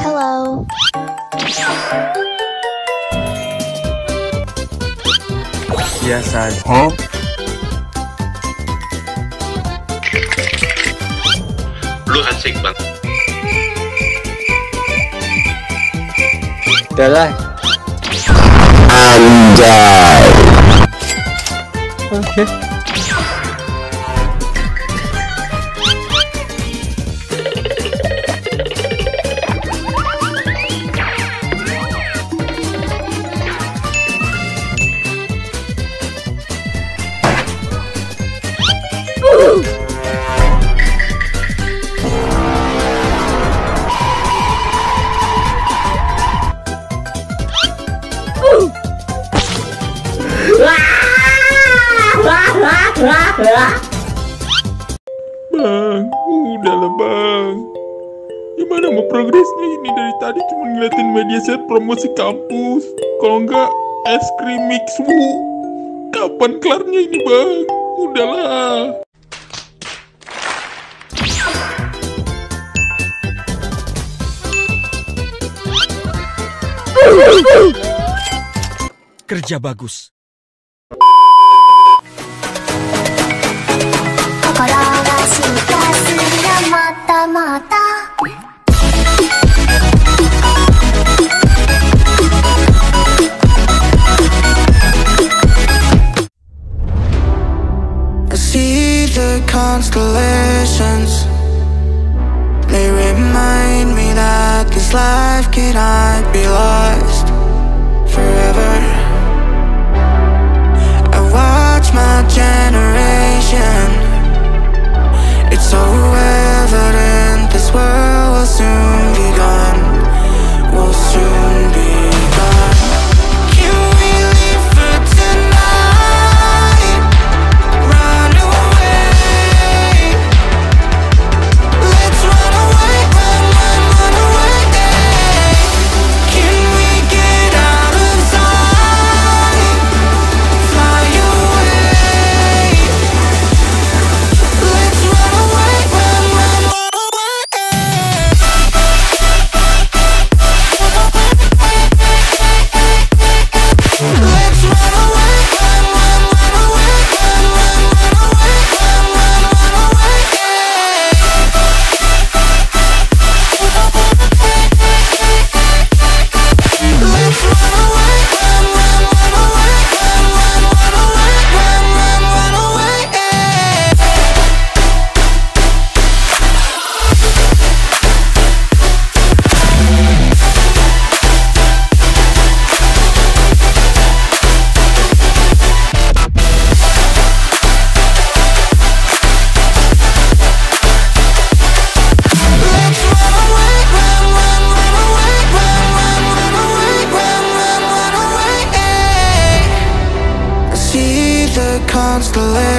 Hello. Biasa. Lu asik bang. Udah lah. Oke. Bang, udahlah bang. Gimana mau progresnya ini dari tadi cuma ngeliatin media set promosi kampus. Kalau enggak es krim mixu. Kapan kelarnya ini bang? Udahlah. Kerja bagus. 心が進化するよもっともっと I see the constellations. They remind me that this life cannot be lost forever. I watch my generation. just